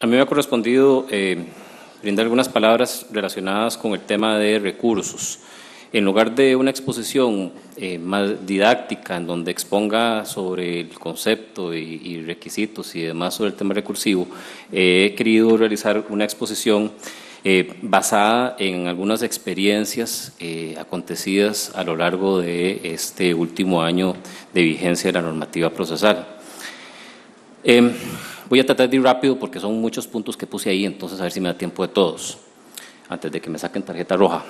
A mí me ha correspondido eh, brindar algunas palabras relacionadas con el tema de recursos. En lugar de una exposición eh, más didáctica, en donde exponga sobre el concepto y, requisitos y demás sobre el tema recursivo, he querido realizar una exposición eh, basada en algunas experiencias acontecidas a lo largo de este último año de vigencia de la normativa procesal. Voy a tratar de ir rápido porque son muchos puntos que puse ahí, entonces a ver si me da tiempo de todos, antes de que me saquen tarjeta roja.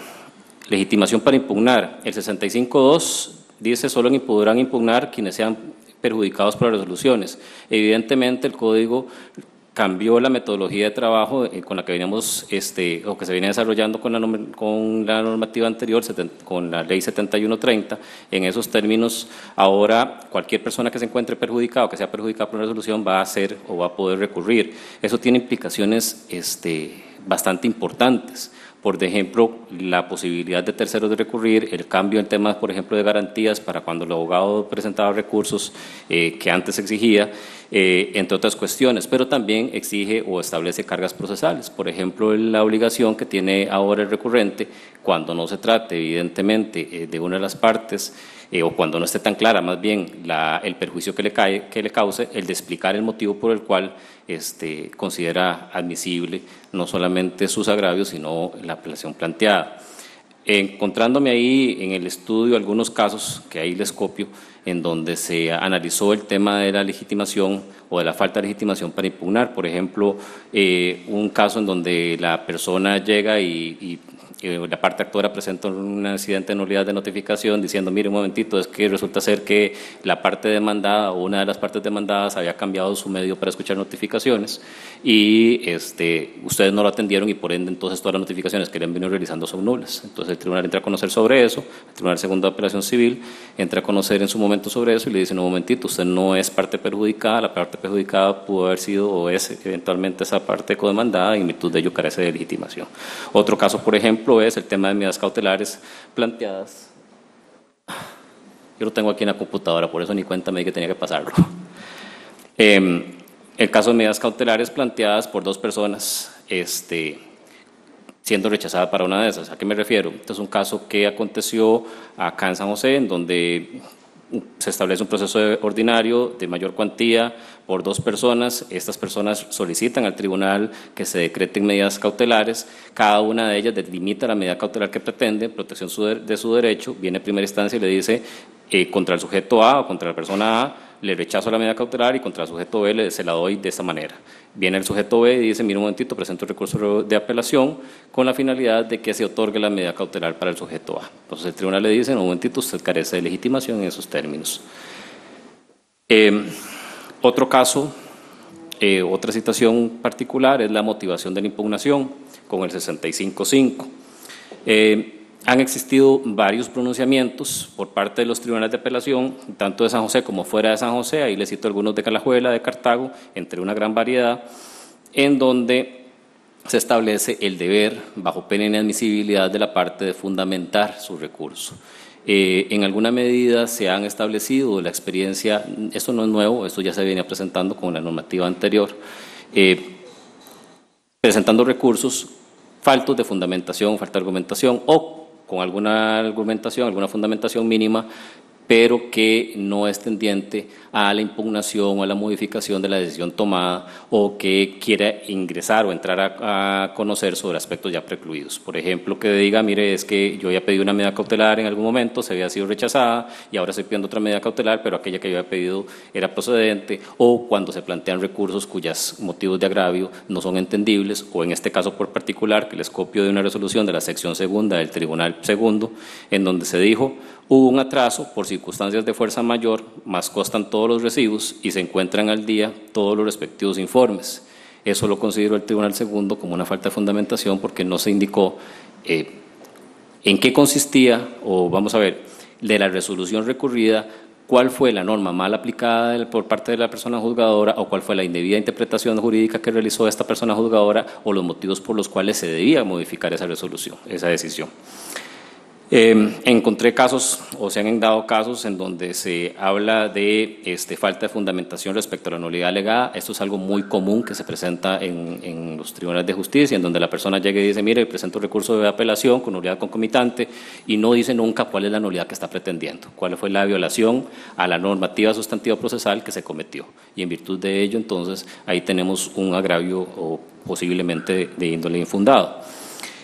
Legitimación para impugnar. El 65.2 dice solo podrán impugnar quienes sean perjudicados por las resoluciones. Evidentemente el código cambió la metodología de trabajo eh, con la que veníamos, este, o que se viene desarrollando con la, con la normativa anterior, con la ley 7130. En esos términos, ahora cualquier persona que se encuentre perjudicada o que sea perjudicada por una resolución va a hacer o va a poder recurrir. Eso tiene implicaciones este, bastante importantes por ejemplo, la posibilidad de terceros de recurrir, el cambio en temas, por ejemplo, de garantías para cuando el abogado presentaba recursos eh, que antes exigía, eh, entre otras cuestiones, pero también exige o establece cargas procesales. Por ejemplo, la obligación que tiene ahora el recurrente, cuando no se trate, evidentemente, eh, de una de las partes, o cuando no esté tan clara, más bien, el perjuicio que le, cae, que le cause, el de explicar el motivo por el cual este, considera admisible no solamente sus agravios, sino la apelación planteada. Encontrándome ahí en el estudio algunos casos, que ahí les copio, en donde se analizó el tema de la legitimación o de la falta de legitimación para impugnar. Por ejemplo, eh, un caso en donde la persona llega y la parte actora presenta un incidente de nulidad de notificación diciendo, mire un momentito, es que resulta ser que la parte demandada o una de las partes demandadas había cambiado su medio para escuchar notificaciones y este, ustedes no lo atendieron y por ende entonces todas las notificaciones que le han venido realizando son nulas. Entonces el tribunal entra a conocer sobre eso, el Tribunal Segunda de Apelación Civil entra a conocer en su momento sobre eso y le dice, un momentito, usted no es parte perjudicada, la parte perjudicada pudo haber sido o es eventualmente esa parte codemandada y en virtud de ello carece de legitimación. Otro caso, por ejemplo, es el tema de medidas cautelares planteadas. Yo lo tengo aquí en la computadora, por eso ni cuenta me di que tenía que pasarlo. Em, el caso de medidas cautelares planteadas por dos personas, este, siendo rechazada para una de esas. ¿A qué me refiero? Este es un caso que aconteció acá en San José, en donde se establece un proceso ordinario de mayor cuantía por dos personas. Estas personas solicitan al tribunal que se decreten medidas cautelares. Cada una de ellas delimita la medida cautelar que pretende, protección de su derecho. Viene a primera instancia y le dice eh, contra el sujeto A o contra la persona A le rechazo la medida cautelar y contra el sujeto B le, se la doy de esta manera. Viene el sujeto B y dice, mira un momentito, presento el recurso de apelación con la finalidad de que se otorgue la medida cautelar para el sujeto A. Entonces el tribunal le dice, un momentito, usted carece de legitimación en esos términos. Em, otro caso, eh, otra situación particular es la motivación de la impugnación con el 65.5. Eh, han existido varios pronunciamientos por parte de los tribunales de apelación, tanto de San José como fuera de San José, ahí les cito algunos de Calajuela, de Cartago, entre una gran variedad, en donde se establece el deber, bajo pena de inadmisibilidad de la parte, de fundamentar su recurso. Eh, en alguna medida se han establecido la experiencia, esto no es nuevo, esto ya se venía presentando con la normativa anterior, eh, presentando recursos faltos de fundamentación, falta de argumentación o con alguna argumentación, alguna fundamentación mínima, pero que no es tendiente a la impugnación o a la modificación de la decisión tomada o que quiera ingresar o entrar a, conocer sobre aspectos ya precluidos. Por ejemplo, que diga, mire, es que yo ya pedí una medida cautelar en algún momento, se había sido rechazada y ahora estoy pidiendo otra medida cautelar, pero aquella que yo había pedido era procedente, o cuando se plantean recursos cuyos motivos de agravio no son entendibles, o en este caso por particular, que les copio de una resolución de la sección segunda del Tribunal Segundo, en donde se dijo, hubo un atraso por circunstancias de fuerza mayor, más costan todos los recibos y se encuentran al día todos los respectivos informes. Eso lo consideró el Tribunal Segundo como una falta de fundamentación porque no se indicó eh, en qué consistía, o vamos a ver, de la resolución recurrida, cuál fue la norma mal aplicada por parte de la persona juzgadora o cuál fue la indebida interpretación jurídica que realizó esta persona juzgadora o los motivos por los cuales se debía modificar esa resolución, esa decisión. Eh, encontré casos, o se han dado casos, en donde se habla de este, falta de fundamentación respecto a la nulidad alegada. Esto es algo muy común que se presenta en, los tribunales de justicia, en donde la persona llega y dice, mire, presento recurso de apelación con nulidad concomitante, y no dice nunca cuál es la nulidad que está pretendiendo, cuál fue la violación a la normativa sustantiva procesal que se cometió. Y en virtud de ello, entonces, ahí tenemos un agravio o posiblemente de índole infundado.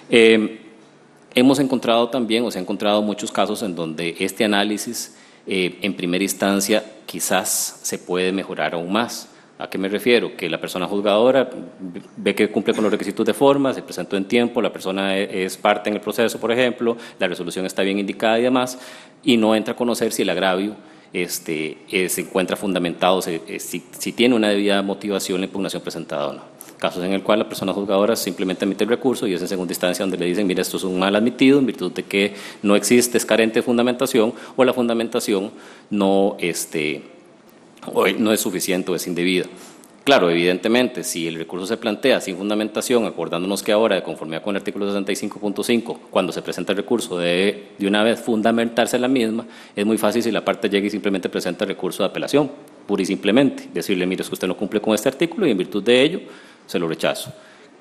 Eh, Hemos encontrado también, o se han encontrado muchos casos en donde este análisis eh, en primera instancia quizás se puede mejorar aún más. ¿A qué me refiero? Que la persona juzgadora ve que cumple con los requisitos de forma, se presentó en tiempo, la persona e, es parte en el proceso, por ejemplo, la resolución está bien indicada y demás, y no entra a conocer si el agravio este, eh, se encuentra fundamentado, eh, si, si tiene una debida motivación la impugnación presentada o no casos en el cual la persona juzgadora simplemente emite el recurso y es en segunda instancia donde le dicen, mira, esto es un mal admitido en virtud de que no existe, es carente de fundamentación o la fundamentación no, este, no es suficiente o es indebida. Claro, evidentemente, si el recurso se plantea sin fundamentación, acordándonos que ahora, de conformidad con el artículo 65.5, cuando se presenta el recurso debe de una vez fundamentarse la misma, es muy fácil si la parte llega y simplemente presenta el recurso de apelación, pura y simplemente. Decirle, mire, es que usted no cumple con este artículo y en virtud de ello se lo rechazo.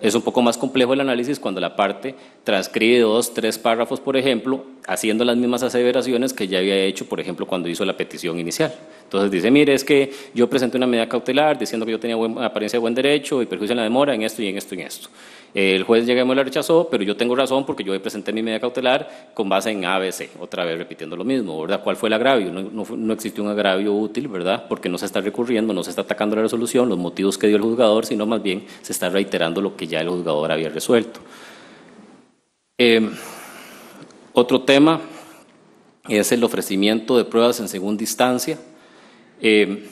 Es un poco más complejo el análisis cuando la parte transcribe dos, tres párrafos, por ejemplo, haciendo las mismas aseveraciones que ya había hecho, por ejemplo, cuando hizo la petición inicial. Entonces dice, mire, es que yo presenté una medida cautelar diciendo que yo tenía apariencia de buen derecho y perjuicio en la demora en esto y en esto y en esto. El juez llega y me la rechazó, pero yo tengo razón porque yo presenté mi medida cautelar con base en ABC, otra vez repitiendo lo mismo, ¿verdad? ¿Cuál fue el agravio? No, no, no, existe un agravio útil, ¿verdad? Porque no se está recurriendo, no se está atacando la resolución, los motivos que dio el juzgador, sino más bien se está reiterando lo que ya el juzgador había resuelto. Eh, otro tema es el ofrecimiento de pruebas en segunda instancia. Eh,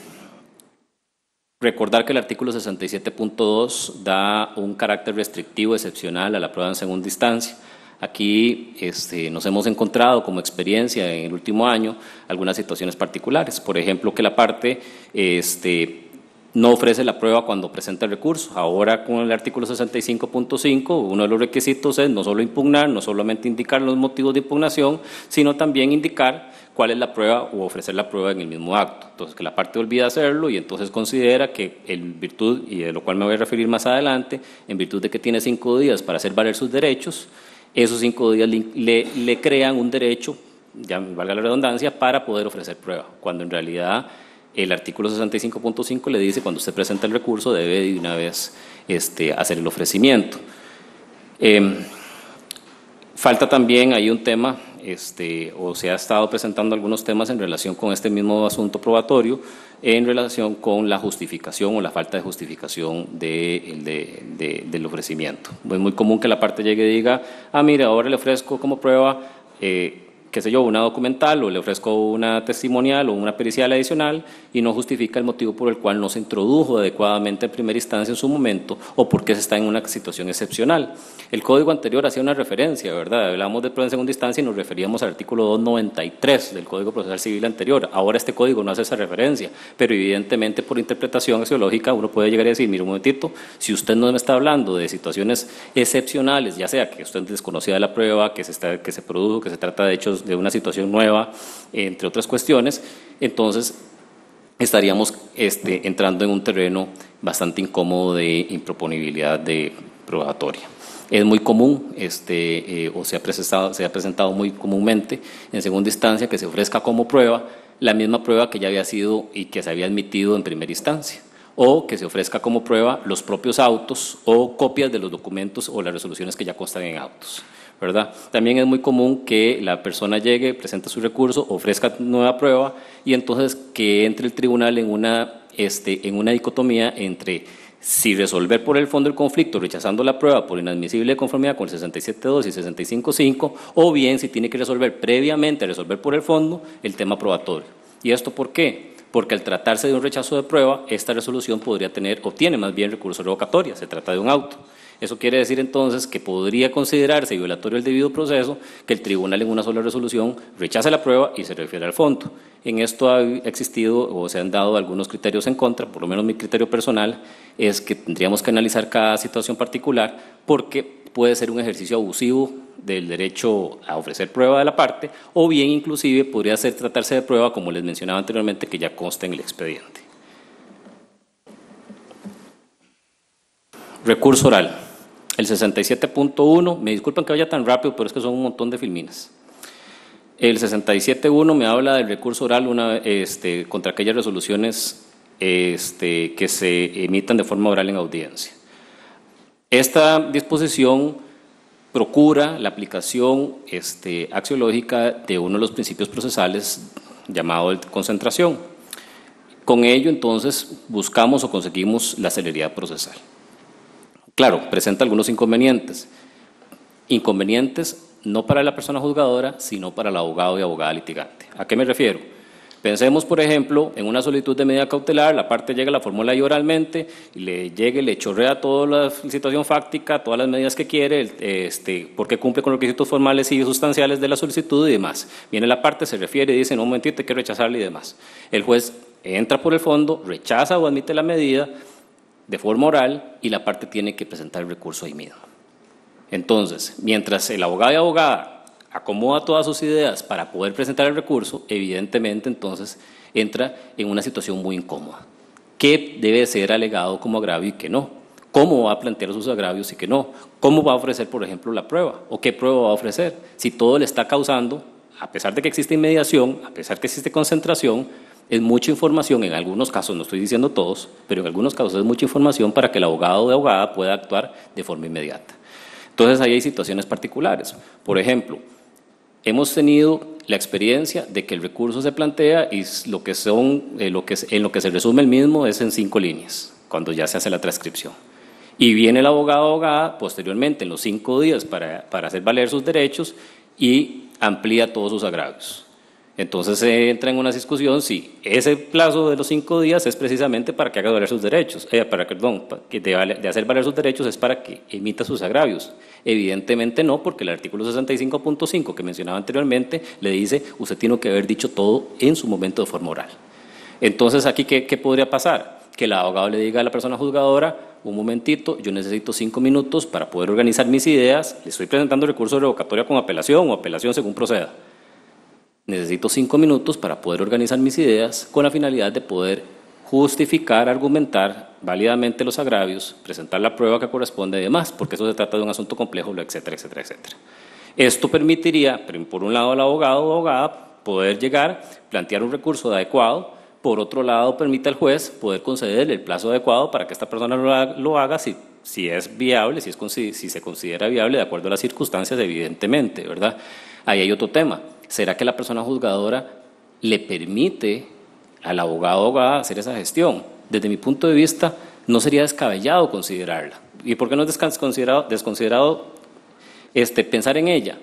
Recordar que el artículo 67.2 da un carácter restrictivo excepcional a la prueba en segunda instancia. Aquí este, nos hemos encontrado como experiencia en el último año algunas situaciones particulares. Por ejemplo, que la parte este, no ofrece la prueba cuando presenta el recurso. Ahora con el artículo 65.5, uno de los requisitos es no solo impugnar, no solamente indicar los motivos de impugnación, sino también indicar cuál es la prueba o ofrecer la prueba en el mismo acto. Entonces, que la parte olvida hacerlo y entonces considera que en virtud, y de lo cual me voy a referir más adelante, en virtud de que tiene cinco días para hacer valer sus derechos, esos cinco días le, le crean un derecho, ya valga la redundancia, para poder ofrecer prueba, cuando en realidad el artículo 65.5 le dice cuando usted presenta el recurso debe de una vez este, hacer el ofrecimiento. Eh, falta también ahí un tema, este, o se ha estado presentando algunos temas en relación con este mismo asunto probatorio, en relación con la justificación o la falta de justificación de, de, de, del ofrecimiento. Es muy común que la parte llegue y diga, ah, mire, ahora le ofrezco como prueba eh, qué sé yo, una documental o le ofrezco una testimonial o una pericial adicional y no justifica el motivo por el cual no se introdujo adecuadamente en primera instancia en su momento o porque se está en una situación excepcional. El código anterior hacía una referencia, ¿verdad? Hablamos de prueba en segunda instancia y nos referíamos al artículo 293 del Código Procesal Civil anterior. Ahora este código no hace esa referencia, pero evidentemente por interpretación axiológica uno puede llegar a decir, mire un momentito, si usted no me está hablando de situaciones excepcionales, ya sea que usted desconocía la prueba, que se, está, que se produjo, que se trata de hechos de una situación nueva, entre otras cuestiones, entonces estaríamos este, entrando en un terreno bastante incómodo de improponibilidad de probatoria. Es muy común, este, eh, o se ha, presentado, se ha presentado muy comúnmente en segunda instancia que se ofrezca como prueba la misma prueba que ya había sido y que se había admitido en primera instancia o que se ofrezca como prueba los propios autos o copias de los documentos o las resoluciones que ya constan en autos. ¿Verdad? También es muy común que la persona llegue, presente su recurso, ofrezca nueva prueba y entonces que entre el tribunal en una, este, en una dicotomía entre si resolver por el fondo el conflicto rechazando la prueba por inadmisible de conformidad con el 67.2 y 65.5 o bien si tiene que resolver previamente resolver por el fondo el tema probatorio. ¿Y esto por qué? Porque al tratarse de un rechazo de prueba, esta resolución podría tener, o tiene más bien recurso revocatoria, se trata de un auto. Eso quiere decir entonces que podría considerarse violatorio el debido proceso que el tribunal en una sola resolución rechace la prueba y se refiere al fondo. En esto ha existido o se han dado algunos criterios en contra, por lo menos mi criterio personal es que tendríamos que analizar cada situación particular porque puede ser un ejercicio abusivo del derecho a ofrecer prueba de la parte o bien inclusive podría ser tratarse de prueba, como les mencionaba anteriormente, que ya consta en el expediente. Recurso oral. El 67.1, me disculpan que vaya tan rápido, pero es que son un montón de filminas. El 67.1 me habla del recurso oral una, este, contra aquellas resoluciones este, que se emitan de forma oral en audiencia. Esta disposición procura la aplicación este, axiológica de uno de los principios procesales llamado concentración. Con ello, entonces, buscamos o conseguimos la celeridad procesal. Claro, presenta algunos inconvenientes. Inconvenientes no para la persona juzgadora, sino para el abogado y abogada litigante. ¿A qué me refiero? Pensemos, por ejemplo, en una solicitud de medida cautelar, la parte llega, la formula ahí oralmente, y le llegue, le chorrea toda la situación fáctica, todas las medidas que quiere, este, porque cumple con los requisitos formales y sustanciales de la solicitud y demás. Viene la parte, se refiere y dice, no, un momentito, hay que rechazarle y demás. El juez entra por el fondo, rechaza o admite la medida de forma oral y la parte tiene que presentar el recurso ahí mismo. Entonces, mientras el abogado y abogada acomoda todas sus ideas para poder presentar el recurso, evidentemente entonces entra en una situación muy incómoda. ¿Qué debe ser alegado como agravio y qué no? ¿Cómo va a plantear sus agravios y qué no? ¿Cómo va a ofrecer, por ejemplo, la prueba? ¿O qué prueba va a ofrecer? Si todo le está causando, a pesar de que existe inmediación, a pesar de que existe concentración, es mucha información, en algunos casos, no estoy diciendo todos, pero en algunos casos es mucha información para que el abogado o abogada pueda actuar de forma inmediata. Entonces ahí hay situaciones particulares. Por ejemplo, hemos tenido la experiencia de que el recurso se plantea y lo que son, eh, lo que, en lo que se resume el mismo es en cinco líneas, cuando ya se hace la transcripción. Y viene el abogado o abogada posteriormente en los cinco días para, para hacer valer sus derechos y amplía todos sus agravios. Entonces se entra en una discusión si ese plazo de los cinco días es precisamente para que haga valer sus derechos, eh, para, perdón, de, de, hacer valer sus derechos es para que emita sus agravios. Evidentemente no, porque el artículo 65.5 que mencionaba anteriormente le dice usted tiene que haber dicho todo en su momento de forma oral. Entonces aquí, ¿qué, qué podría pasar? Que el abogado le diga a la persona juzgadora, un momentito, yo necesito cinco minutos para poder organizar mis ideas, le estoy presentando recurso de revocatoria con apelación o apelación según proceda necesito cinco minutos para poder organizar mis ideas con la finalidad de poder justificar, argumentar válidamente los agravios, presentar la prueba que corresponde y demás, porque eso se trata de un asunto complejo, etcétera, etcétera, etcétera. Esto permitiría, por un lado, al abogado o abogada poder llegar, plantear un recurso adecuado, por otro lado, permite al juez poder concederle el plazo adecuado para que esta persona lo haga, si, es viable, si se considera viable de acuerdo a las circunstancias, evidentemente, ¿verdad? Ahí hay otro tema. ¿Será que la persona juzgadora le permite al abogado o abogada hacer esa gestión? Desde mi punto de vista, no sería descabellado considerarla. ¿Y por qué no es desconsiderado, desconsiderado pensar en ella?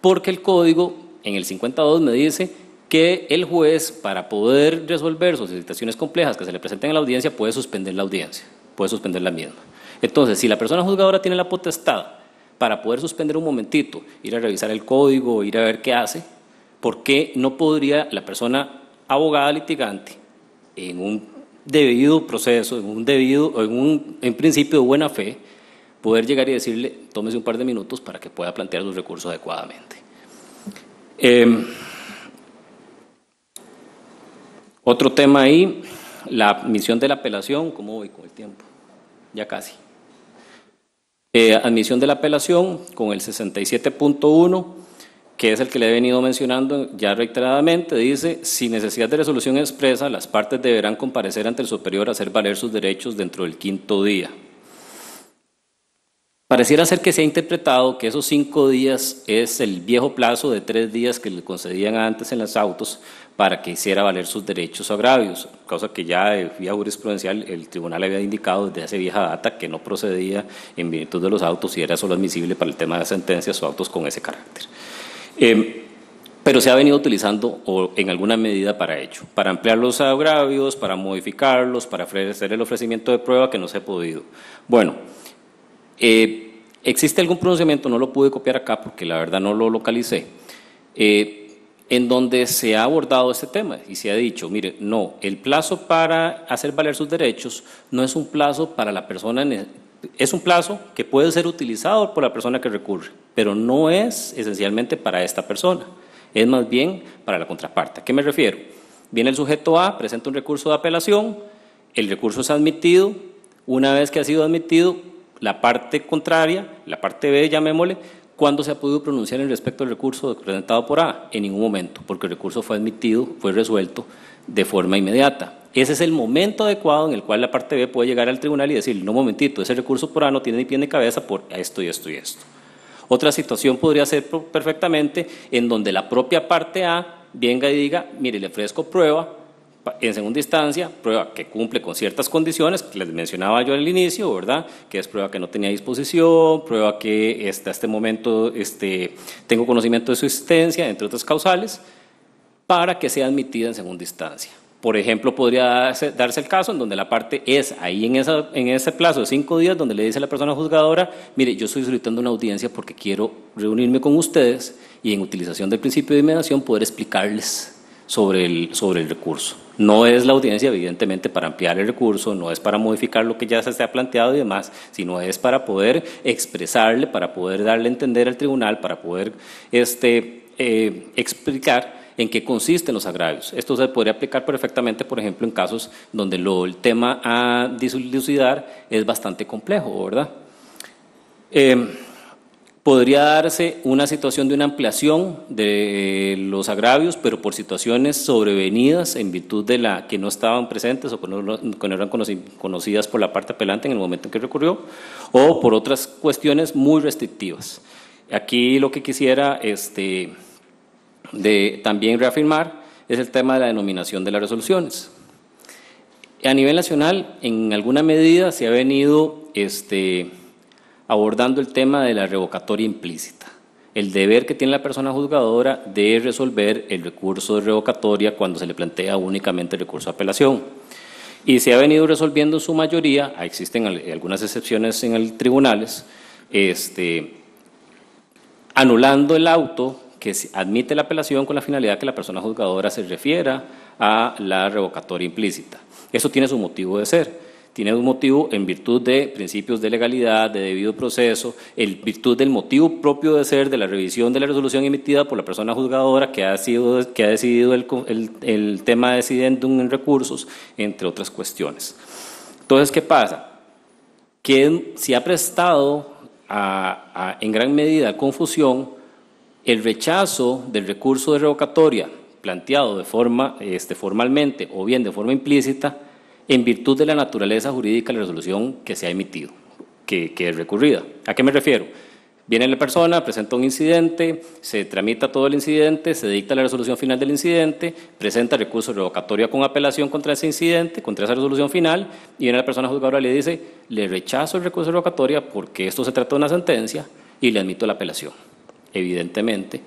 Porque el código en el 52 me dice que el juez, para poder resolver sus situaciones complejas que se le presenten en la audiencia, puede suspender la audiencia, puede suspender la misma. Entonces, si la persona juzgadora tiene la potestad para poder suspender un momentito, ir a revisar el código, ir a ver qué hace, ¿por qué no podría la persona abogada litigante en un debido proceso, en un debido, en un en principio de buena fe, poder llegar y decirle, tómese un par de minutos para que pueda plantear sus recursos adecuadamente? Em, otro tema ahí, la admisión de la apelación, ¿cómo voy con el tiempo? Ya casi. Eh, admisión de la apelación con el 67.1, que es el que le he venido mencionando ya reiteradamente, dice, sin necesidad de resolución expresa, las partes deberán comparecer ante el superior a hacer valer sus derechos dentro del quinto día. Pareciera ser que se ha interpretado que esos cinco días es el viejo plazo de tres días que le concedían antes en los autos para que hiciera valer sus derechos o agravios, cosa que ya vía jurisprudencial el tribunal había indicado desde hace vieja data que no procedía en virtud de los autos y era solo admisible para el tema de sentencias o autos con ese carácter. Em, pero se ha venido utilizando en alguna medida para ello, para ampliar los agravios, para modificarlos, para ofrecer el ofrecimiento de prueba que no se ha podido. Bueno, Eh, ¿Existe algún pronunciamiento? No lo pude copiar acá porque la verdad no lo localicé. Eh, en donde se ha abordado este tema y se ha dicho, mire, no, el plazo para hacer valer sus derechos no es un plazo para la persona, es un plazo que puede ser utilizado por la persona que recurre, pero no es esencialmente para esta persona, es más bien para la contraparte. ¿A qué me refiero? Viene el sujeto A, presenta un recurso de apelación, el recurso es admitido, una vez que ha sido admitido, la parte contraria, la parte B, llamémosle, ¿cuándo se ha podido pronunciar en respecto al recurso presentado por A? En ningún momento, porque el recurso fue admitido, fue resuelto de forma inmediata. Ese es el momento adecuado en el cual la parte B puede llegar al tribunal y decir, no, momentito, ese recurso por A no tiene ni pie ni cabeza por esto y esto y esto. Otra situación podría ser perfectamente en donde la propia parte A venga y diga, mire, le ofrezco prueba en segunda instancia, prueba que cumple con ciertas condiciones que les mencionaba yo al inicio, ¿verdad? Que es prueba que no tenía disposición, prueba que hasta este momento este, tengo conocimiento de su existencia, entre otras causales, para que sea admitida en segunda instancia. Por ejemplo, podría darse, el caso en donde la parte es ahí en, esa, en ese plazo de cinco días, donde le dice a la persona juzgadora, mire, yo estoy solicitando una audiencia porque quiero reunirme con ustedes y en utilización del principio de inmediación poder explicarles sobre el, sobre el recurso. No es la audiencia, evidentemente, para ampliar el recurso, no es para modificar lo que ya se ha planteado y demás, sino es para poder expresarle, para poder darle a entender al tribunal, para poder este, eh, explicar en qué consisten los agravios. Esto se podría aplicar perfectamente, por ejemplo, en casos donde lo, el tema a dilucidar es bastante complejo, ¿verdad? Eh, Podría darse una situación de una ampliación de los agravios, pero por situaciones sobrevenidas en virtud de la que no estaban presentes o que no, eran conocidas por la parte apelante en el momento en que recurrió, o por otras cuestiones muy restrictivas. Aquí lo que quisiera este, también reafirmar es el tema de la denominación de las resoluciones. A nivel nacional, en alguna medida se ha venido este, abordando el tema de la revocatoria implícita, el deber que tiene la persona juzgadora de resolver el recurso de revocatoria cuando se le plantea únicamente el recurso de apelación. Y se ha venido resolviendo en su mayoría, existen algunas excepciones en el tribunales, este, anulando el auto que admite la apelación con la finalidad que la persona juzgadora se refiera a la revocatoria implícita. Eso tiene su motivo de ser tiene un motivo en virtud de principios de legalidad, de debido proceso, en virtud del motivo propio de ser de la revisión de la resolución emitida por la persona juzgadora que ha, sido, que ha decidido el, el, tema decidendum en recursos, entre otras cuestiones. Entonces, ¿qué pasa? Que se ha prestado en gran medida a confusión el rechazo del recurso de revocatoria planteado de forma este, formalmente o bien de forma implícita en virtud de la naturaleza jurídica de la resolución que se ha emitido, que, es recurrida. ¿A qué me refiero? Viene la persona, presenta un incidente, se tramita todo el incidente, se dicta la resolución final del incidente, presenta recurso revocatorio con apelación contra ese incidente, contra esa resolución final, y viene la persona juzgadora y le dice, le rechazo el recurso revocatoria porque esto se trata de una sentencia y le admito la apelación. Evidentemente,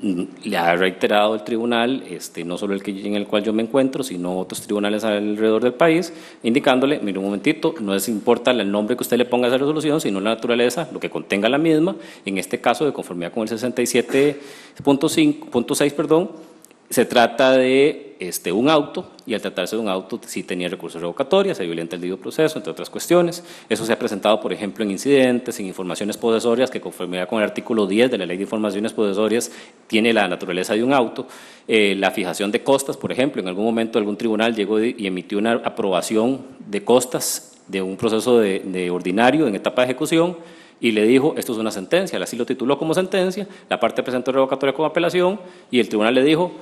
le ha reiterado el tribunal, este, no solo el que, en el cual yo me encuentro, sino otros tribunales alrededor del país, indicándole, mire un momentito, no es importa el nombre que usted le ponga a esa resolución, sino la naturaleza, lo que contenga la misma, en este caso de conformidad con el 67.6, perdón, se trata de este, un auto y al tratarse de un auto sí tenía recursos revocatorios, se violenta el debido proceso, entre otras cuestiones. Eso se ha presentado, por ejemplo, en incidentes, en informaciones posesorias, que conforme con el artículo 10 de la Ley de Informaciones Posesorias tiene la naturaleza de un auto. Eh, la fijación de costas, por ejemplo, en algún momento algún tribunal llegó y emitió una aprobación de costas de un proceso de, ordinario en etapa de ejecución y le dijo, esto es una sentencia, así lo tituló como sentencia, la parte presentó revocatoria como apelación y el tribunal le dijo,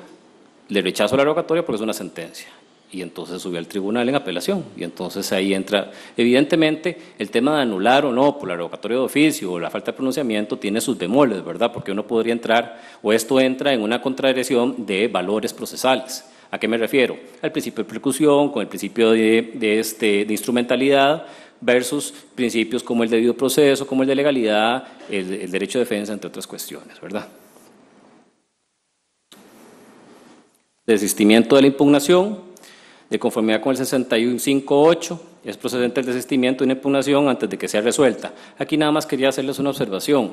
le rechazo la revocatoria porque es una sentencia. Y entonces subió al tribunal en apelación. Y entonces ahí entra, evidentemente, el tema de anular o no por la revocatoria de oficio o la falta de pronunciamiento tiene sus bemoles, ¿verdad? Porque uno podría entrar, o esto entra en una contradicción de valores procesales. ¿A qué me refiero? Al principio de percusión, con el principio de, este, de instrumentalidad versus principios como el debido proceso, como el de legalidad, el, el derecho de defensa, entre otras cuestiones, ¿verdad? Desistimiento de la impugnación, de conformidad con el 65.8, es procedente el desistimiento de una impugnación antes de que sea resuelta. Aquí nada más quería hacerles una observación.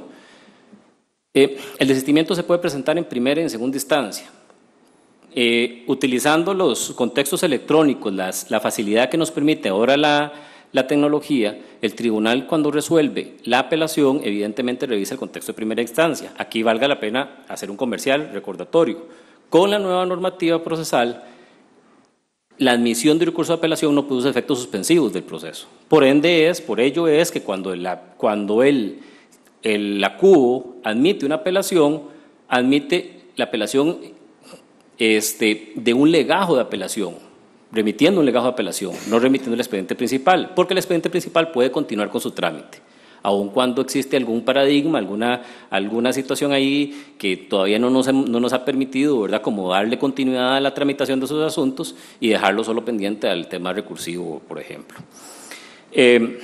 Eh, el desistimiento se puede presentar en primera y en segunda instancia. Eh, utilizando los contextos electrónicos, la facilidad que nos permite ahora la, la tecnología, el tribunal cuando resuelve la apelación, evidentemente revisa el contexto de primera instancia. Aquí valga la pena hacer un comercial recordatorio. Con la nueva normativa procesal, la admisión de recurso de apelación no produce efectos suspensivos del proceso. Por ende es, por ello es que cuando, la, cuando el, el admite una apelación, admite la apelación este, de un legajo de apelación, remitiendo un legajo de apelación, no remitiendo el expediente principal, porque el expediente principal puede continuar con su trámite, aun cuando existe algún paradigma, alguna, alguna situación ahí que todavía no nos, no nos ha permitido, ¿verdad?, como darle continuidad a la tramitación de sus asuntos y dejarlo solo pendiente al tema recursivo, por ejemplo. Eh,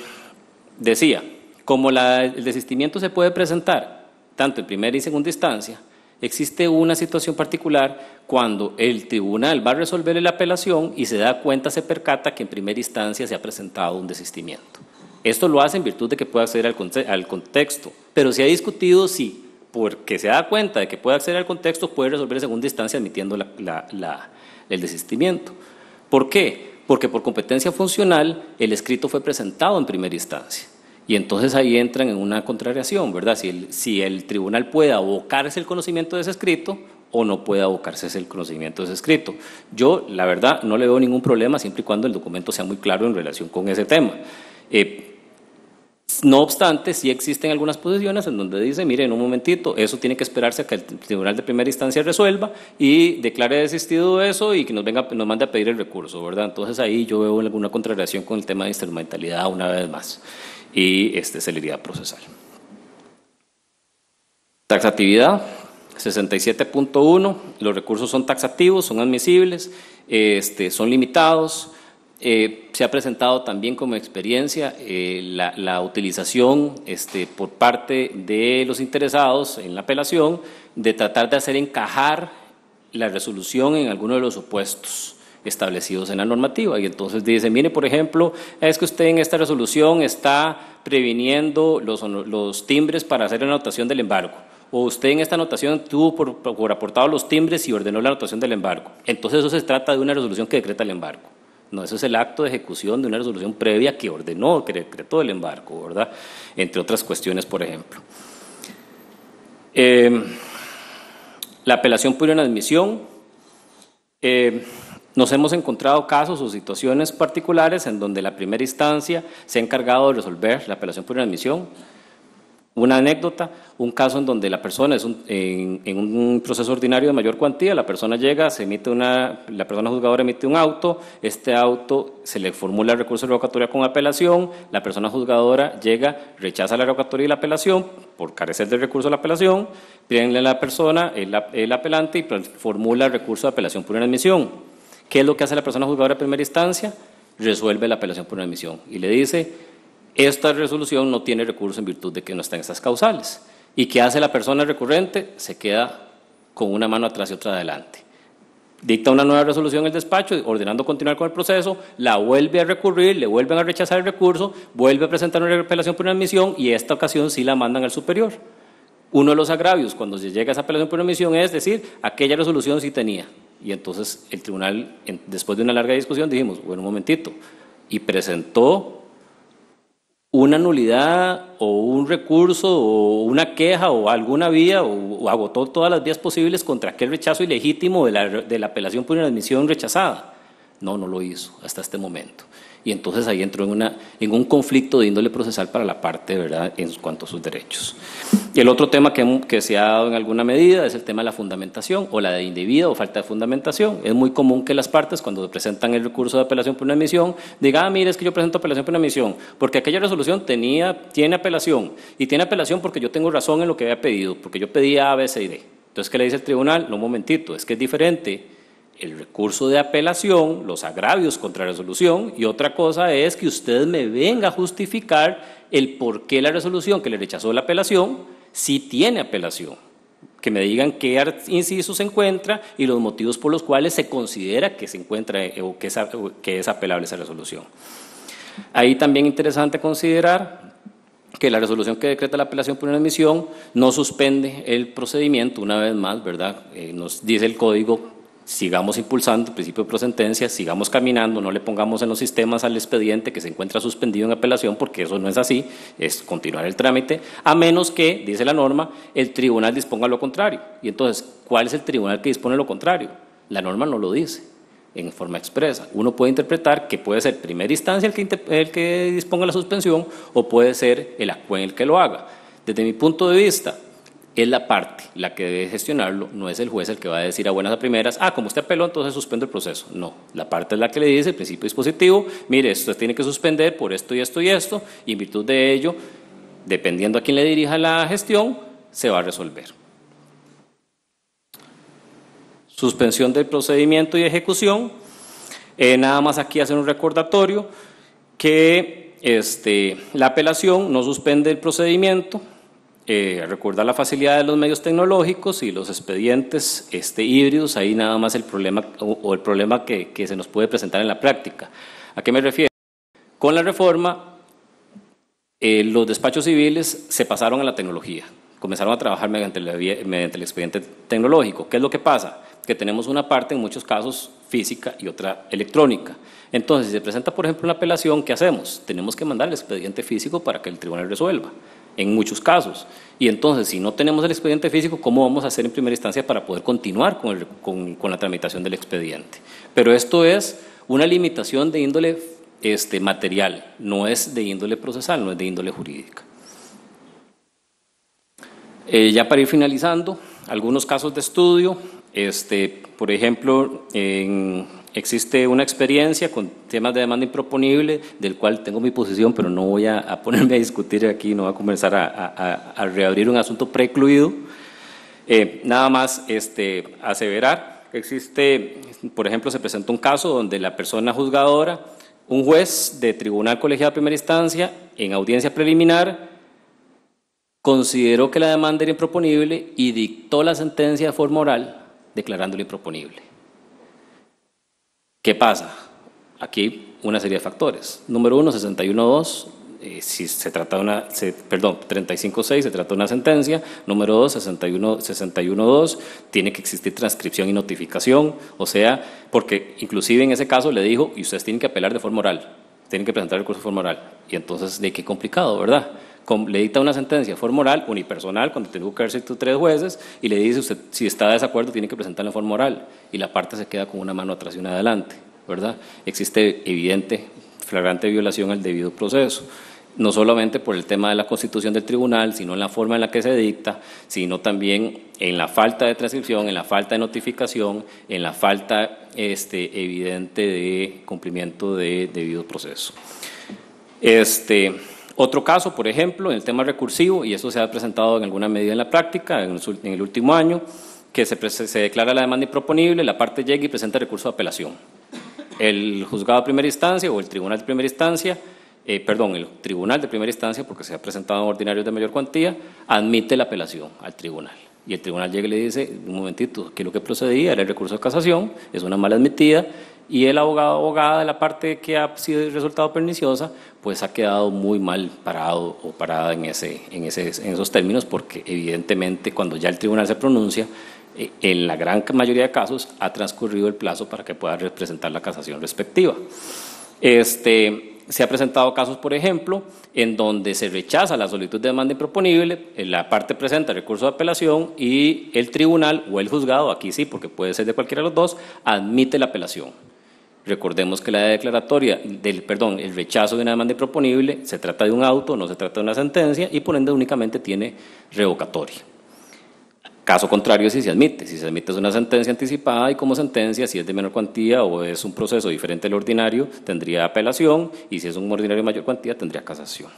decía, como el desistimiento se puede presentar tanto en primera y segunda instancia, existe una situación particular cuando el tribunal va a resolver la apelación y se da cuenta, se percata que en primera instancia se ha presentado un desistimiento. Esto lo hace en virtud de que pueda acceder al, contexto, pero se ha discutido si, porque se da cuenta de que puede acceder al contexto, puede resolver en segunda instancia admitiendo el desistimiento. ¿Por qué? Porque por competencia funcional el escrito fue presentado en primera instancia. Y entonces ahí entran en una contrariación, ¿verdad? Si el, tribunal puede abocarse el conocimiento de ese escrito o no puede abocarse el conocimiento de ese escrito. Yo, la verdad, no le veo ningún problema siempre y cuando el documento sea muy claro en relación con ese tema. Eh, no obstante, sí existen algunas posiciones en donde dice, mire, en un momentito, eso tiene que esperarse a que el tribunal de primera instancia resuelva y declare desistido eso y que nos venga, nos mande a pedir el recurso, ¿verdad? Entonces ahí yo veo alguna contrariación con el tema de instrumentalidad una vez más y este, celeridad procesal. Taxatividad, 67.1, los recursos son taxativos, son admisibles, este, son limitados. Eh, se ha presentado también como experiencia eh, la, utilización este, por parte de los interesados en la apelación de tratar de hacer encajar la resolución en alguno de los supuestos establecidos en la normativa. Y entonces dice, mire, por ejemplo, es que usted en esta resolución está previniendo los, timbres para hacer la anotación del embargo. O usted en esta anotación tuvo por, por, aportado los timbres y ordenó la anotación del embargo. Entonces eso se trata de una resolución que decreta el embargo. No, eso es el acto de ejecución de una resolución previa que ordenó, que decretó el embargo, ¿verdad? Entre otras cuestiones, por ejemplo. Eh, la apelación por una admisión. Eh, nos hemos encontrado casos o situaciones particulares en donde la primera instancia se ha encargado de resolver la apelación por inadmisión. Una anécdota, un caso en donde la persona es en, un proceso ordinario de mayor cuantía, la persona llega, se emite una, la persona juzgadora emite un auto, este auto se le formula recurso de revocatoria con apelación, la persona juzgadora llega, rechaza la revocatoria y la apelación por carecer del recurso de la apelación, pide a la persona, el, el apelante y formula el recurso de apelación por inadmisión ¿Qué es lo que hace la persona juzgadora de primera instancia? Resuelve la apelación por una admisión y le dice, esta resolución no tiene recurso en virtud de que no están esas causales. ¿Y qué hace la persona recurrente? Se queda con una mano atrás y otra adelante. Dicta una nueva resolución en el despacho, ordenando continuar con el proceso, la vuelve a recurrir, le vuelven a rechazar el recurso, vuelve a presentar una apelación por una admisión y esta ocasión sí la mandan al superior. Uno de los agravios cuando se llega a esa apelación por una admisión es decir, aquella resolución sí tenía, y entonces el tribunal, después de una larga discusión, dijimos, bueno, un momentito, y presentó una nulidad o un recurso o una queja o alguna vía o, agotó todas las vías posibles contra aquel rechazo ilegítimo de la, de la apelación por una admisión rechazada. No, no lo hizo hasta este momento y entonces ahí entró en, una, en un conflicto de índole procesal para la parte, ¿verdad?, en cuanto a sus derechos. Y el otro tema que, se ha dado en alguna medida es el tema de la fundamentación o la de indebida o falta de fundamentación. Es muy común que las partes, cuando presentan el recurso de apelación por una emisión, digan, ah, mire, es que yo presento apelación por una emisión, porque aquella resolución tenía, tiene apelación, y tiene apelación porque yo tengo razón en lo que había pedido, porque yo pedía A, B, C y D. Entonces, ¿qué le dice el tribunal? No, un momentito, es que es diferente el recurso de apelación, los agravios contra resolución, y otra cosa es que usted me venga a justificar el por qué la resolución que le rechazó la apelación sí tiene apelación. Que me digan qué inciso se encuentra y los motivos por los cuales se considera que se encuentra eh, o que es, apelable esa resolución. Ahí también interesante considerar que la resolución que decreta la apelación por una admisión no suspende el procedimiento, una vez más, ¿verdad? Eh, nos dice el código sigamos impulsando el principio de prosentencia, sigamos caminando, no le pongamos en los sistemas al expediente que se encuentra suspendido en apelación, porque eso no es así, es continuar el trámite, a menos que, dice la norma, el tribunal disponga lo contrario. Y entonces, ¿cuál es el tribunal que dispone lo contrario? La norma no lo dice en forma expresa. Uno puede interpretar que puede ser primera instancia el que, el que disponga la suspensión o puede ser el acuen el que lo haga. Desde mi punto de vista, es la parte la que debe gestionarlo, no es el juez el que va a decir a buenas a primeras, ah, como usted apeló, entonces suspendo el proceso. No, la parte es la que le dice el principio dispositivo, mire, esto tiene que suspender por esto y esto y esto, y en virtud de ello, dependiendo a quién le dirija la gestión, se va a resolver. Suspensión del procedimiento y ejecución. Eh, nada más aquí hacer un recordatorio que este, la apelación no suspende el procedimiento, eh, recordar la facilidad de los medios tecnológicos y los expedientes este, híbridos, ahí nada más el problema o, el problema que, se nos puede presentar en la práctica. ¿A qué me refiero? Con la reforma, eh, los despachos civiles se pasaron a la tecnología, comenzaron a trabajar mediante, mediante el expediente tecnológico. ¿Qué es lo que pasa? Que tenemos una parte, en muchos casos, física y otra electrónica. Entonces, si se presenta, por ejemplo, una apelación, ¿qué hacemos? Tenemos que mandar el expediente físico para que el tribunal resuelva en muchos casos. Y entonces, si no tenemos el expediente físico, ¿cómo vamos a hacer en primera instancia para poder continuar con, con, la tramitación del expediente? Pero esto es una limitación de índole este, material, no es de índole procesal, no es de índole jurídica. Eh, ya para ir finalizando, algunos casos de estudio, este, por ejemplo, en Existe una experiencia con temas de demanda improponible, del cual tengo mi posición, pero no voy a, ponerme a discutir aquí, no voy a comenzar a, reabrir un asunto precluido. Eh, nada más este, aseverar, existe, por ejemplo, se presentó un caso donde la persona juzgadora, un juez de tribunal colegiado de primera instancia, en audiencia preliminar, consideró que la demanda era improponible y dictó la sentencia de forma oral declarándola improponible. ¿Qué pasa? Aquí una serie de factores. Número uno, 61.2, eh, si se trata de una, perdón, 35.6 se trata de una sentencia. Número dos, 61.2, 61, tiene que existir transcripción y notificación. O sea, porque inclusive en ese caso le dijo, y ustedes tienen que apelar de forma oral, tienen que presentar el curso de forma oral. Y entonces, ¿de qué complicado, verdad? Le dicta una sentencia forma oral, unipersonal, cuando tengo que haber tres jueces, y le dice usted, si está de desacuerdo, tiene que presentarla en forma oral, y la parte se queda con una mano atrás y una adelante, ¿verdad? Existe evidente, flagrante violación al debido proceso no solamente por el tema de la constitución del tribunal, sino en la forma en la que se dicta, sino también en la falta de transcripción, en la falta de notificación, en la falta este, evidente de cumplimiento de debido proceso. Este, otro caso, por ejemplo, en el tema recursivo, y eso se ha presentado en alguna medida en la práctica en el último año, que se, se declara la demanda improponible, la parte llega y presenta recurso de apelación. El juzgado de primera instancia o el tribunal de primera instancia, eh, perdón, el tribunal de primera instancia, porque se ha presentado en ordinarios de mayor cuantía, admite la apelación al tribunal. Y el tribunal llega y le dice, un momentito, que lo que procedía era el recurso de casación, es una mala admitida, y el abogado abogada de la parte que ha sido resultado perniciosa, pues ha quedado muy mal parado o parada en, ese, en, ese, en esos términos, porque evidentemente cuando ya el tribunal se pronuncia, eh, en la gran mayoría de casos ha transcurrido el plazo para que pueda representar la casación respectiva. Este, se ha presentado casos, por ejemplo, en donde se rechaza la solicitud de demanda improponible, la parte presenta recurso de apelación y el tribunal o el juzgado, aquí sí, porque puede ser de cualquiera de los dos, admite la apelación. Recordemos que la declaratoria del, perdón, el rechazo de una demanda improponible se trata de un auto, no se trata de una sentencia y por ende únicamente tiene revocatoria. Caso contrario si se admite, si se admite es una sentencia anticipada y como sentencia, si es de menor cuantía o es un proceso diferente al ordinario, tendría apelación y si es un ordinario de mayor cuantía, tendría casación.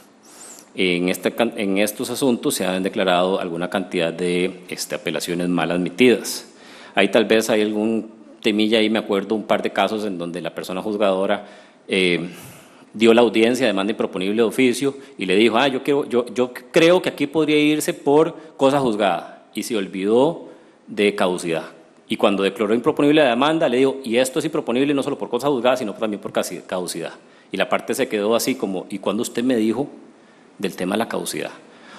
En, este, en estos asuntos se han declarado alguna cantidad de este, apelaciones mal admitidas. Ahí tal vez hay algún temilla ahí me acuerdo un par de casos en donde la persona juzgadora eh, dio la audiencia de demanda improponible de oficio y le dijo, ah, yo, quiero, yo, yo creo que aquí podría irse por cosa juzgada y se olvidó de caducidad. Y cuando declaró improponible la demanda, le dijo, y esto es improponible no solo por cosa juzgada, sino también por caducidad. y la parte se quedó así como, ¿y cuando usted me dijo del tema de la caducidad?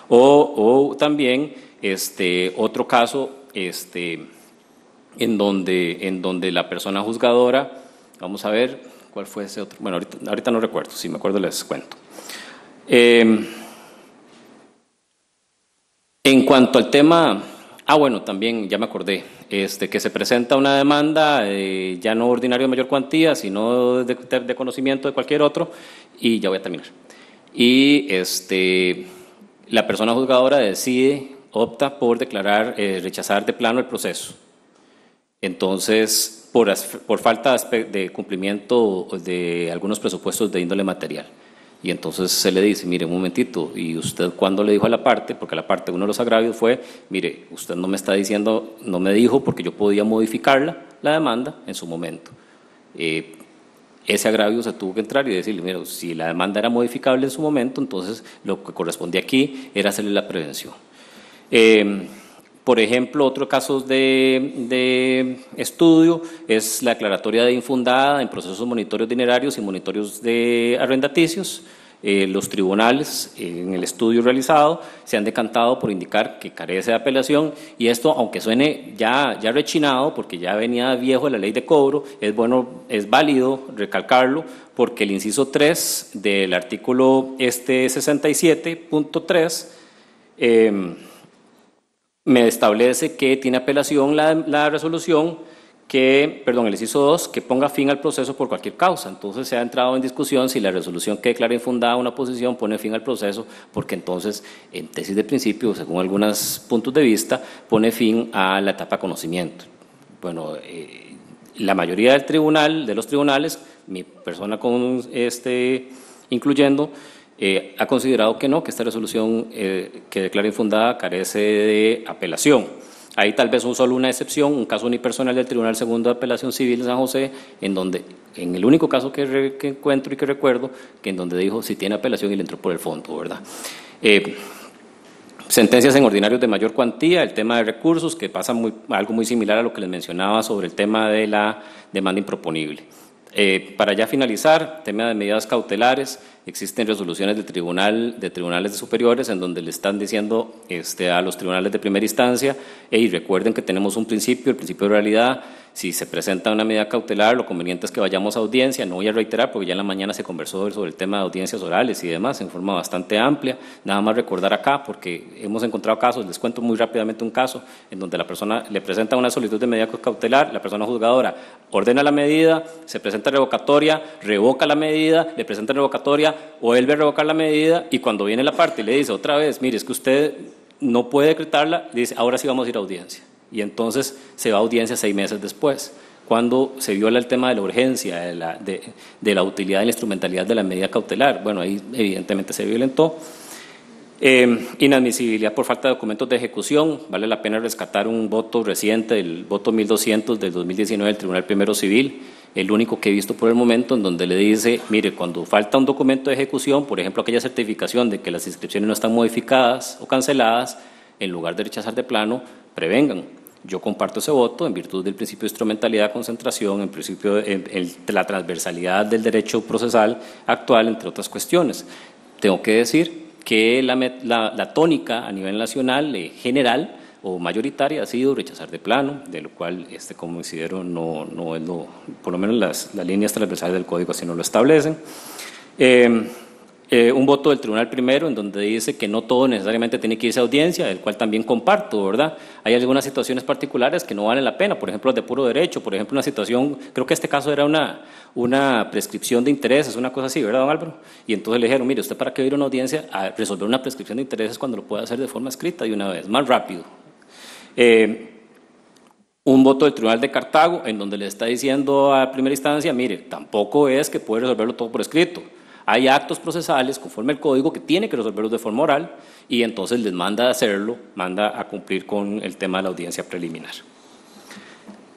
O, o también este, otro caso este, en, donde, en donde la persona juzgadora, vamos a ver, ¿cuál fue ese otro? Bueno, ahorita, ahorita no recuerdo, si me acuerdo les cuento. Eh, en cuanto al tema, ah bueno, también ya me acordé, este, que se presenta una demanda, eh, ya no ordinario de mayor cuantía, sino de, conocimiento de cualquier otro, y ya voy a terminar. Y este, la persona juzgadora decide, opta por declarar, eh, rechazar de plano el proceso. Entonces, por, falta de cumplimiento de algunos presupuestos de índole material. Y entonces se le dice, mire, un momentito, ¿y usted cuándo le dijo a la parte? Porque la parte, uno de los agravios fue, mire, usted no me está diciendo, no me dijo porque yo podía modificarla, la demanda, en su momento. Eh, ese agravio se tuvo que entrar y decirle, mire, si la demanda era modificable en su momento, entonces lo que correspondía aquí era hacerle la prevención. Eh, por ejemplo, otro caso de, estudio es la declaratoria de infundada en procesos monitorios dinerarios y monitorios de arrendaticios. Eh, los tribunales, en el estudio realizado, se han decantado por indicar que carece de apelación y esto, aunque suene ya, rechinado, porque ya venía viejo la ley de cobro, es bueno, es válido recalcarlo, porque el inciso 3 del artículo este 67.3 eh, me establece que tiene apelación la, resolución que, perdón, el inciso 2, que ponga fin al proceso por cualquier causa. Entonces se ha entrado en discusión si la resolución que declara infundada una posición pone fin al proceso, porque entonces, en tesis de principio, según algunos puntos de vista, pone fin a la etapa de conocimiento. Bueno, eh, la mayoría del tribunal, de los tribunales, mi persona con este, incluyendo, eh, ha considerado que no, que esta resolución eh, que declara infundada carece de apelación. Hay tal vez un solo una excepción, un caso unipersonal del Tribunal Segundo de Apelación Civil de San José, en donde, en el único caso que, encuentro y que recuerdo, que en donde dijo si tiene apelación y le entró por el fondo, ¿verdad? Eh, sentencias en ordinarios de mayor cuantía, el tema de recursos, que pasa muy, algo muy similar a lo que les mencionaba sobre el tema de la demanda improponible. Para ya finalizar, tema de medidas cautelares, Existen resoluciones de, tribunal, de tribunales superiores en donde le están diciendo este, a los tribunales de primera instancia, y recuerden que tenemos un principio, el principio de realidad, si se presenta una medida cautelar, lo conveniente es que vayamos a audiencia. No voy a reiterar porque ya en la mañana se conversó sobre el tema de audiencias orales y demás en forma bastante amplia. Nada más recordar acá porque hemos encontrado casos, les cuento muy rápidamente un caso en donde la persona le presenta una solicitud de medida cautelar, la persona juzgadora ordena la medida, se presenta revocatoria, revoca la medida, le presenta revocatoria, vuelve a revocar la medida y cuando viene la parte y le dice otra vez, mire, es que usted no puede decretarla, dice, ahora sí vamos a ir a audiencia y entonces se va a audiencia seis meses después, cuando se viola el tema de la urgencia, de la, de, la utilidad y la instrumentalidad de la medida cautelar. Bueno, ahí evidentemente se violentó. Eh, inadmisibilidad por falta de documentos de ejecución. Vale la pena rescatar un voto reciente, el voto 1200 del 2019 del Tribunal Primero Civil, el único que he visto por el momento, en donde le dice, mire, cuando falta un documento de ejecución, por ejemplo, aquella certificación de que las inscripciones no están modificadas o canceladas, en lugar de rechazar de plano, prevengan yo comparto ese voto en virtud del principio de instrumentalidad, concentración, en principio de la transversalidad del derecho procesal actual, entre otras cuestiones. Tengo que decir que la, tónica a nivel nacional eh, general o mayoritaria ha sido rechazar de plano, de lo cual este considero no, no es lo, por lo menos las, las líneas transversales del código así no lo establecen. Eh, eh, un voto del Tribunal Primero en donde dice que no todo necesariamente tiene que irse a audiencia, el cual también comparto, ¿verdad? Hay algunas situaciones particulares que no valen la pena, por ejemplo, de puro derecho, por ejemplo, una situación, creo que este caso era una, una prescripción de intereses, una cosa así, ¿verdad, don Álvaro? Y entonces le dijeron, mire, ¿usted para qué ir a una audiencia a resolver una prescripción de intereses cuando lo puede hacer de forma escrita de una vez, más rápido? Eh, un voto del Tribunal de Cartago en donde le está diciendo a primera instancia, mire, tampoco es que puede resolverlo todo por escrito hay actos procesales conforme al código que tiene que resolverlos de forma oral y entonces les manda a hacerlo, manda a cumplir con el tema de la audiencia preliminar.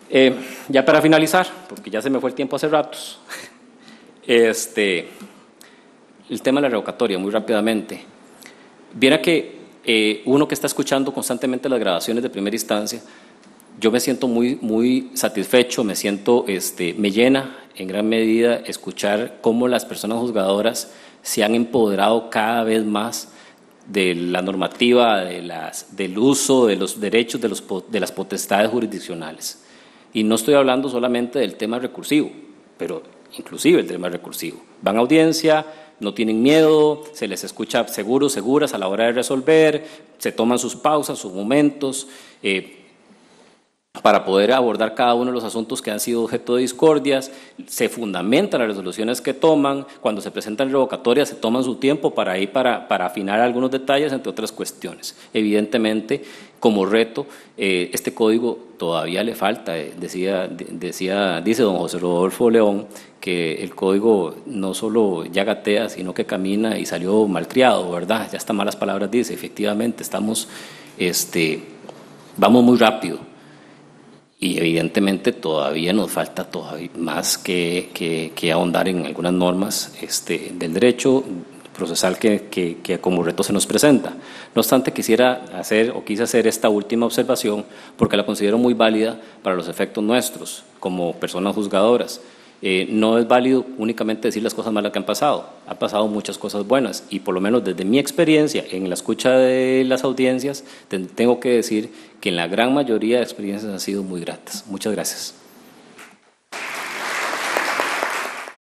Eh, ya para finalizar, porque ya se me fue el tiempo hace ratos, este, el tema de la revocatoria, muy rápidamente. Viera que eh, uno que está escuchando constantemente las grabaciones de primera instancia, yo me siento muy, muy satisfecho, me siento, este, me llena en gran medida escuchar cómo las personas juzgadoras se han empoderado cada vez más de la normativa, de las, del uso de los derechos de, los, de las potestades jurisdiccionales. Y no estoy hablando solamente del tema recursivo, pero inclusive el tema recursivo. Van a audiencia, no tienen miedo, se les escucha seguros, seguras a la hora de resolver, se toman sus pausas, sus momentos. Eh, para poder abordar cada uno de los asuntos que han sido objeto de discordias, se fundamentan las resoluciones que toman, cuando se presentan revocatorias se toman su tiempo para ir para, afinar algunos detalles, entre otras cuestiones. Evidentemente, como reto, eh, este código todavía le falta, eh, decía, decía, dice don José Rodolfo León, que el código no solo ya gatea, sino que camina y salió malcriado, ¿verdad? Ya está malas palabras dice, efectivamente, estamos, este, vamos muy rápido y evidentemente todavía nos falta todavía más que, que, ahondar en algunas normas este, del derecho procesal que, que, como reto se nos presenta. No obstante, quisiera hacer o quise hacer esta última observación porque la considero muy válida para los efectos nuestros como personas juzgadoras. Eh, no es válido únicamente decir las cosas malas que han pasado. Han pasado muchas cosas buenas y por lo menos desde mi experiencia en la escucha de las audiencias, tengo que decir que en la gran mayoría de experiencias han sido muy gratas. Muchas gracias.